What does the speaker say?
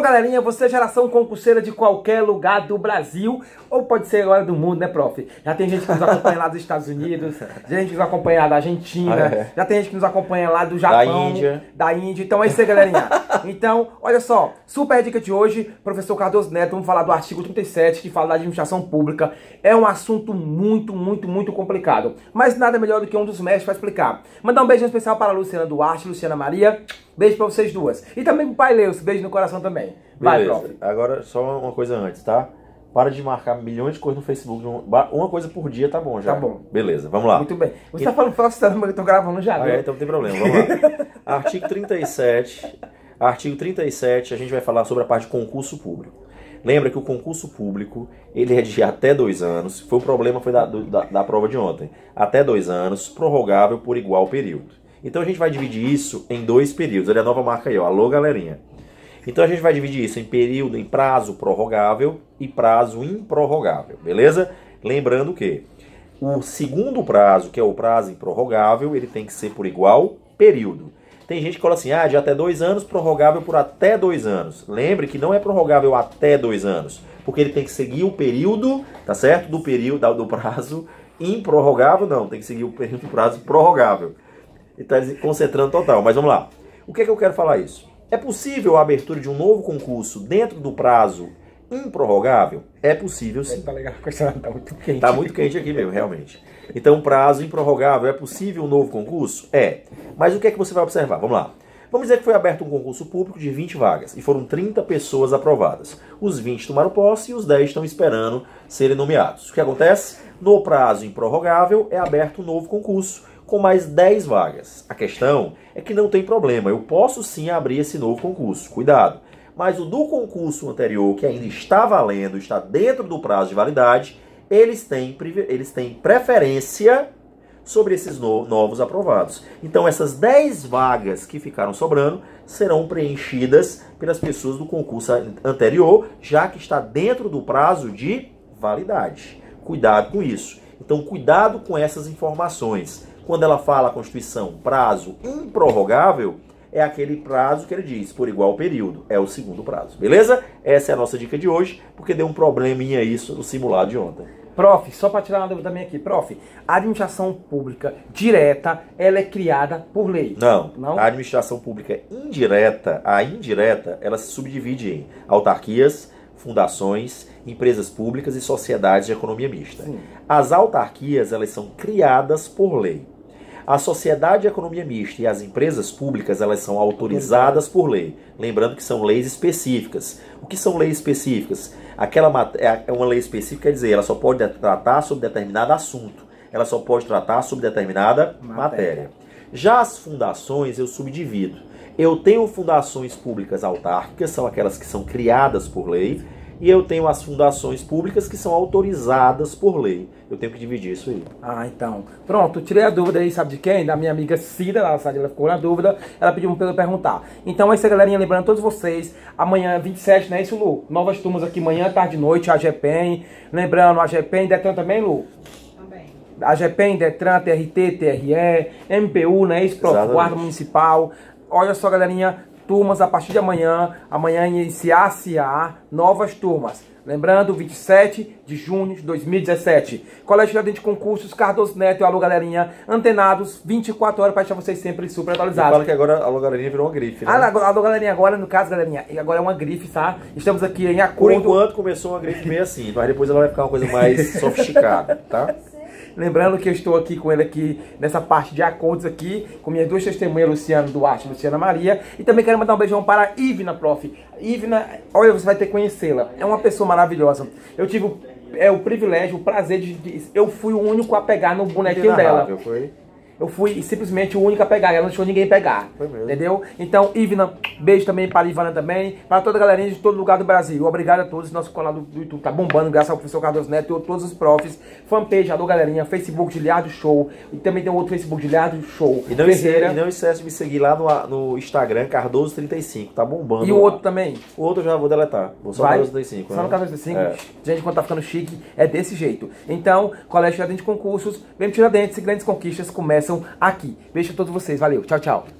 galerinha, você é geração concurseira de qualquer lugar do Brasil, ou pode ser agora do mundo, né, prof? Já tem gente que nos acompanha lá dos Estados Unidos, gente que nos acompanha lá da Argentina, ah, é. já tem gente que nos acompanha lá do Japão, da Índia. Da Índia. Então é isso aí, galerinha. Então, olha só, super dica de hoje, professor Cardoso Neto, vamos falar do artigo 37, que fala da administração pública. É um assunto muito, muito, muito complicado. Mas nada melhor do que um dos mestres para explicar. Mandar um beijo especial para a Luciana Duarte, Luciana Maria. Beijo pra vocês duas. E também pro pai Leus, beijo no coração também. Vai, Beleza. prof. Agora, só uma coisa antes, tá? Para de marcar milhões de coisas no Facebook. Uma coisa por dia tá bom já. Tá bom. Beleza, vamos lá. Muito bem. Você e... tá falando falsidade, mas eu tô gravando já, ah, é, então não tem problema. Vamos lá. artigo 37. Artigo 37, a gente vai falar sobre a parte de concurso público. Lembra que o concurso público, ele é de até dois anos. Foi o problema foi da, da, da prova de ontem. Até dois anos, prorrogável por igual período. Então a gente vai dividir isso em dois períodos. Olha a nova marca aí, ó. Alô, galerinha. Então a gente vai dividir isso em período, em prazo prorrogável e prazo improrrogável, beleza? Lembrando que o segundo prazo, que é o prazo improrrogável, ele tem que ser por igual período. Tem gente que fala assim, ah, de até dois anos, prorrogável por até dois anos. Lembre que não é prorrogável até dois anos, porque ele tem que seguir o período, tá certo? Do período, do prazo improrrogável, não, tem que seguir o período do prazo prorrogável. Ele está concentrando total. Mas vamos lá. O que é que eu quero falar isso? É possível a abertura de um novo concurso dentro do prazo improrrogável? É possível sim. Tá legal, tá muito quente. Tá muito quente aqui mesmo, realmente. Então, prazo improrrogável, é possível um novo concurso? É. Mas o que é que você vai observar? Vamos lá. Vamos dizer que foi aberto um concurso público de 20 vagas e foram 30 pessoas aprovadas. Os 20 tomaram posse e os 10 estão esperando serem nomeados. O que acontece? No prazo improrrogável é aberto um novo concurso com mais 10 vagas. A questão é que não tem problema, eu posso sim abrir esse novo concurso, cuidado. Mas o do concurso anterior, que ainda está valendo, está dentro do prazo de validade, eles têm, eles têm preferência sobre esses no, novos aprovados. Então, essas 10 vagas que ficaram sobrando serão preenchidas pelas pessoas do concurso anterior, já que está dentro do prazo de validade. Cuidado com isso. Então, cuidado com essas informações. Quando ela fala a Constituição prazo improrrogável, é aquele prazo que ele diz, por igual período. É o segundo prazo. Beleza? Essa é a nossa dica de hoje, porque deu um probleminha isso no simulado de ontem. Prof, só para tirar uma dúvida também aqui, prof, a administração pública direta, ela é criada por lei? Não, não? a administração pública indireta, a indireta, ela se subdivide em autarquias, fundações, empresas públicas e sociedades de economia mista. Sim. As autarquias, elas são criadas por lei. A sociedade de economia mista e as empresas públicas, elas são autorizadas por lei. Lembrando que são leis específicas. O que são leis específicas? Aquela é, é uma lei específica, quer dizer, ela só pode tratar sobre determinado assunto. Ela só pode tratar sobre determinada matéria. matéria. Já as fundações eu subdivido. Eu tenho fundações públicas autárquicas, são aquelas que são criadas por lei, e eu tenho as fundações públicas que são autorizadas por lei. Eu tenho que dividir isso aí. Ah, então. Pronto, tirei a dúvida aí, sabe de quem? Da minha amiga Cida, ela, ela ficou na dúvida, ela pediu para eu perguntar. Então é isso aí, galerinha, lembrando a todos vocês, amanhã 27, não é isso, Lu? Novas turmas aqui manhã, tarde e noite, a GPEM. Lembrando, a GPEM, Detran também, Lu? Também. A GPEM, Detran, TRT, TRE, MPU, né? Isso, Guarda Municipal. Olha só, galerinha, turmas a partir de amanhã. Amanhã iniciar-se-á novas turmas. Lembrando, 27 de junho de 2017. Colégio de Concursos, Cardoso Neto e Alô Galerinha, antenados 24 horas para deixar vocês sempre super atualizados. Fala que agora a Alô Galerinha virou uma grife, né? Ah, Alô Galerinha agora, no caso, Galerinha, agora é uma grife, tá? Estamos aqui em acordo... Por enquanto começou uma grife meio assim, mas depois ela vai ficar uma coisa mais sofisticada, tá? Lembrando que eu estou aqui com ele aqui nessa parte de acordos aqui, com minhas duas testemunhas, Luciano Duarte e Luciana Maria. E também quero mandar um beijão para a Ivna, prof. Ivna, olha, você vai ter que conhecê-la. É uma pessoa maravilhosa. Eu tive o, é, o privilégio, o prazer de, Eu fui o único a pegar no bonequinho dela. Foi? Eu fui simplesmente o único a pegar, ela não deixou ninguém pegar. Foi mesmo. Entendeu? Então, Ivna, beijo também para a Ivana também, para toda a galerinha de todo lugar do Brasil. Obrigado a todos, nosso canal do, YouTube tá bombando, graças ao professor Carlos Neto e todos os profs. Fanpage, alô galerinha, Facebook Giliardo Show, e também tem outro Facebook Giliardo Show. E não, esquece, e não esquece de me seguir lá no, no Instagram, Cardoso35, tá bombando. E o outro também? O outro eu já vou deletar, vou só Vai? Cardoso35. Só né? no Cardoso35? É. Gente, quando tá ficando chique, é desse jeito. Então, Colégio Tiradentes de Concursos, Bem Tiradentes e Grandes Conquistas começam aqui. Beijo a todos vocês. Valeu. Tchau, tchau.